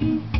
Ai,